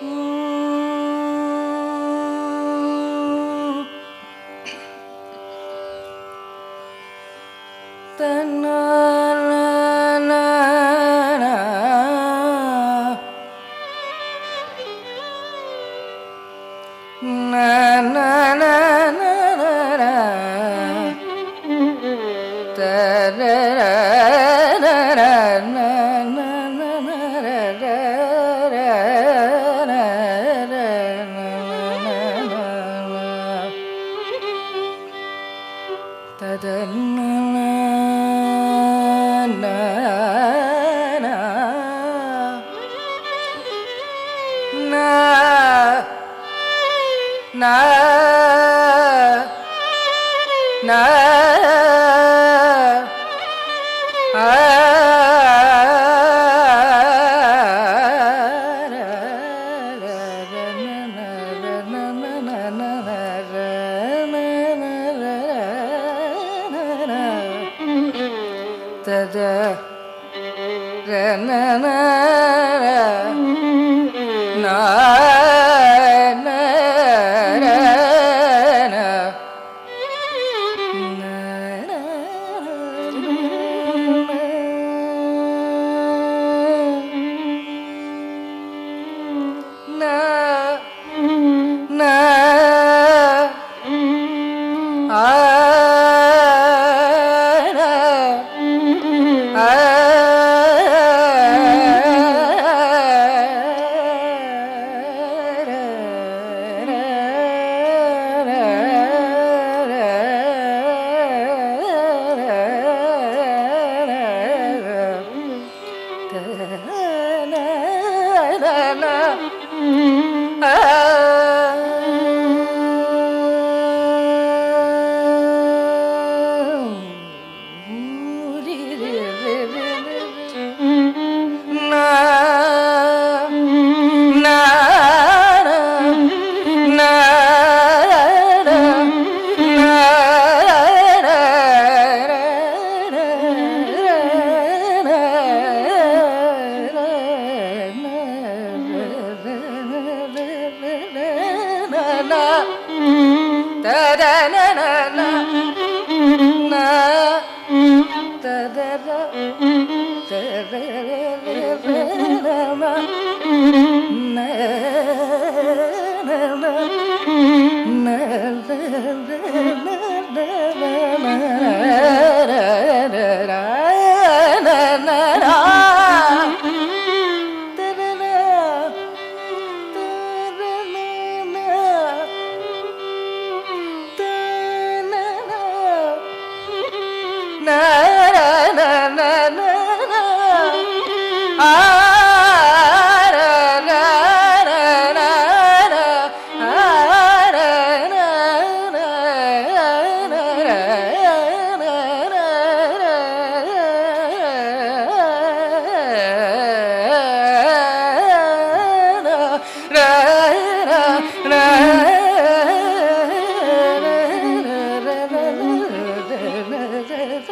da da da na na na na Ah.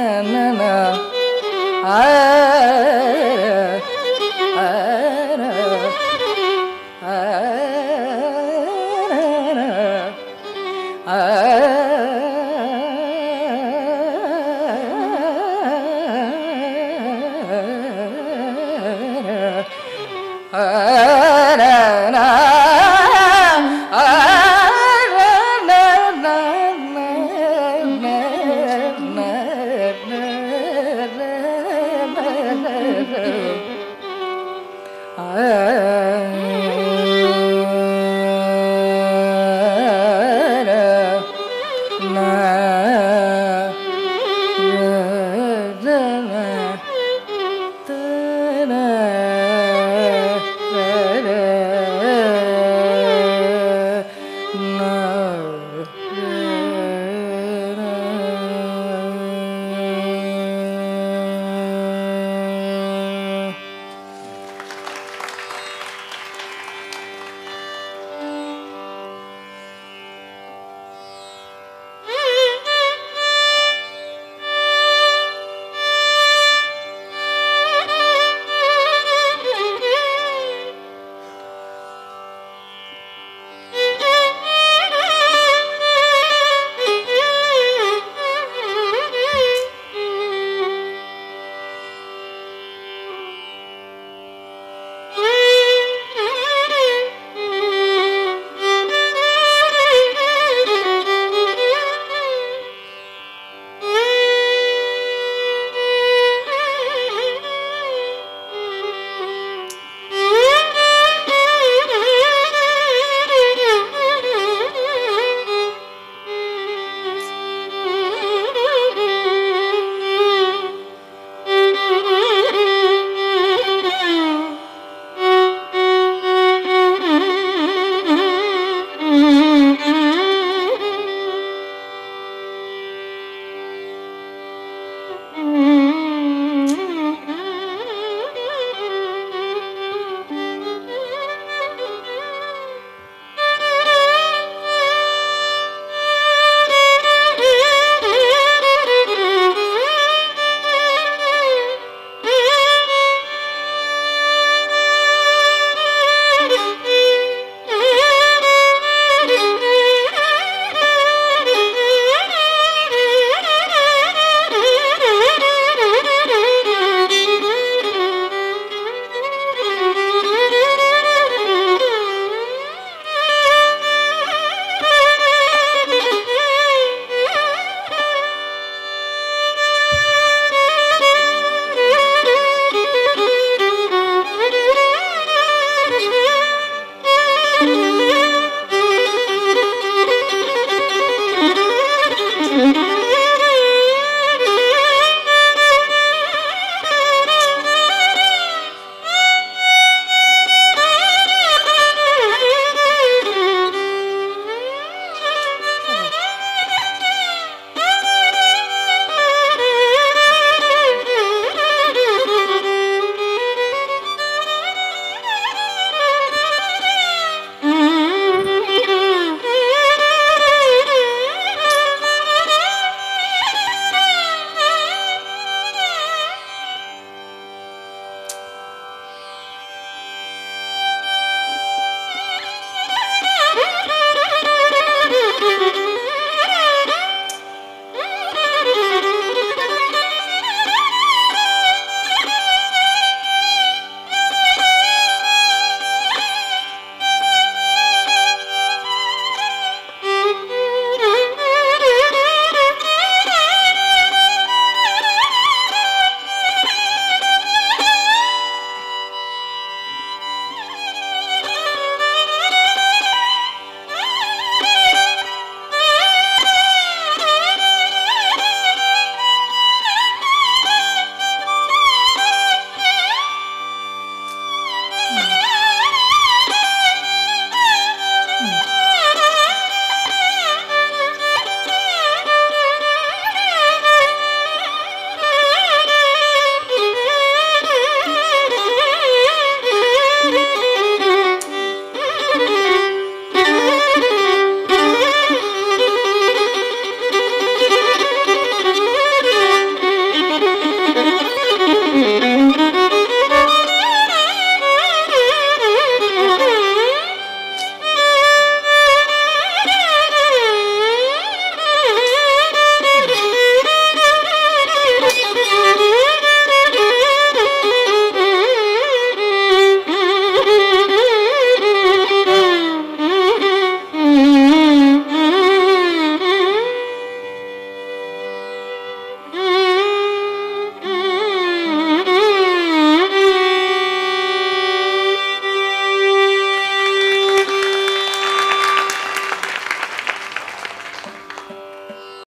na na na. ah